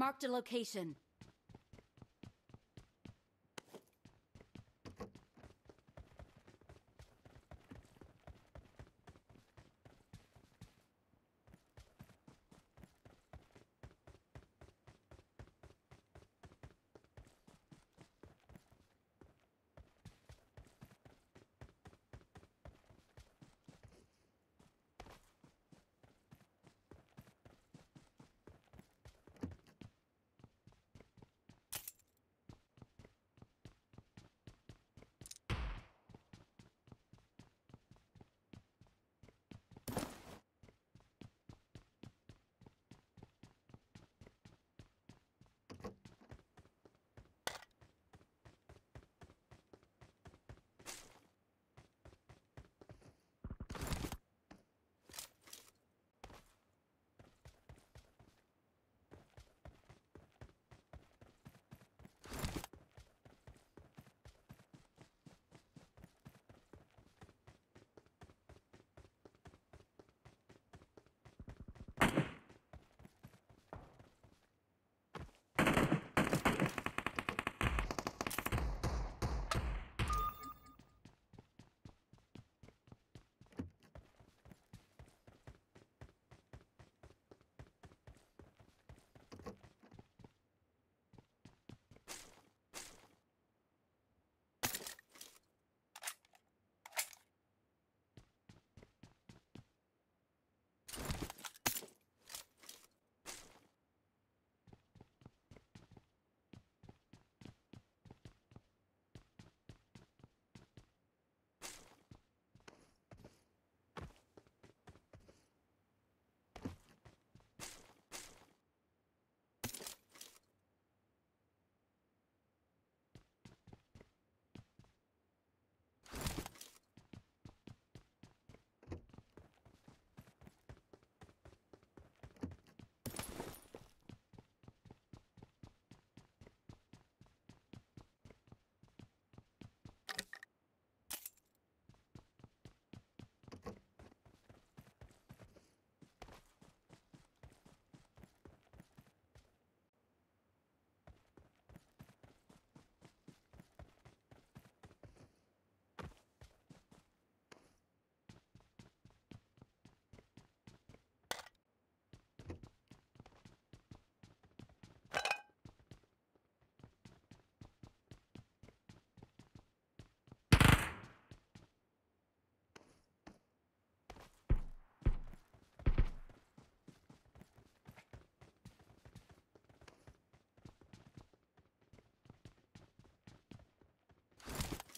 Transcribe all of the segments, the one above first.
Marked a location.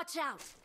Watch out!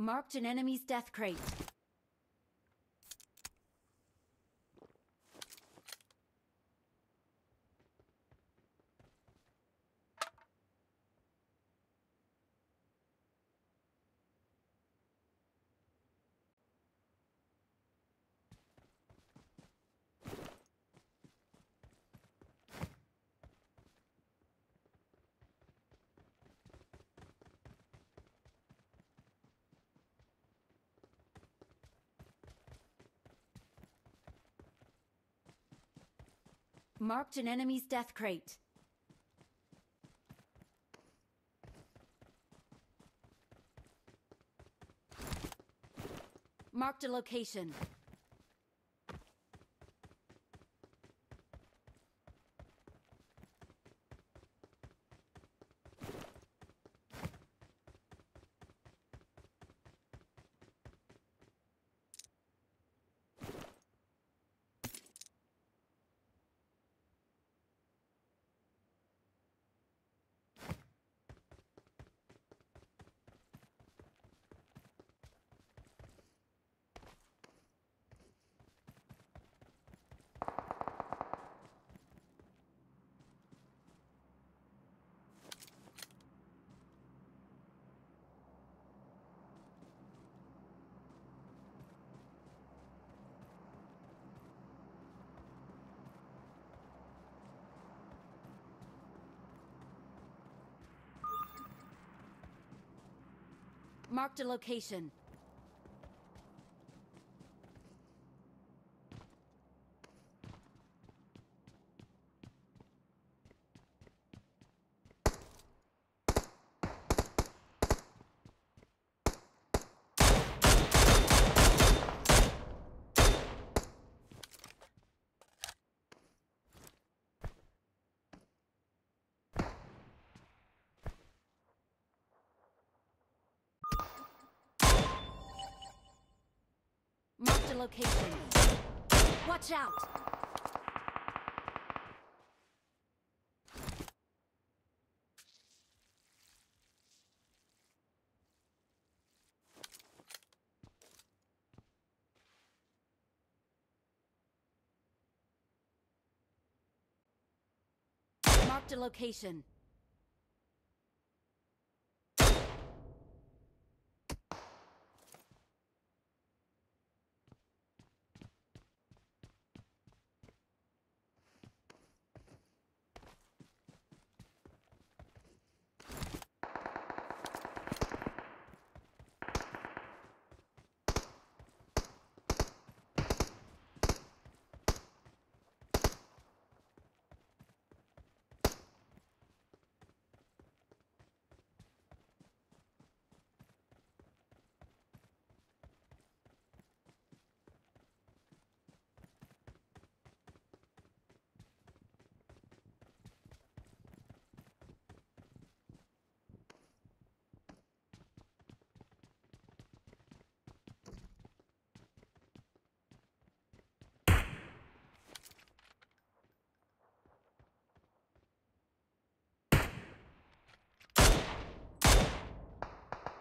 Marked an enemy's death crate. Marked an enemy's death crate. Marked a location. Marked a location. Location. Watch out! Marked a location.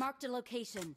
Marked a location.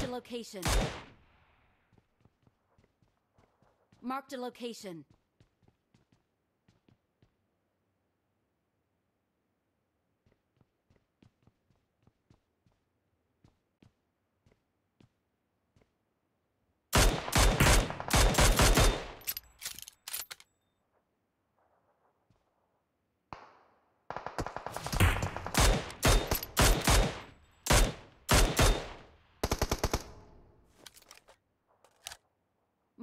a location. Marked a location.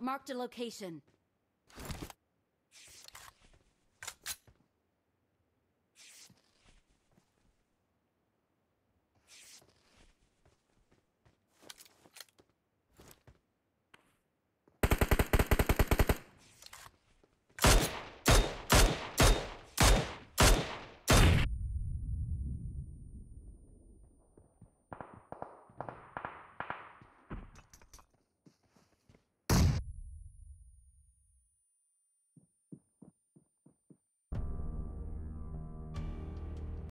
Marked a location.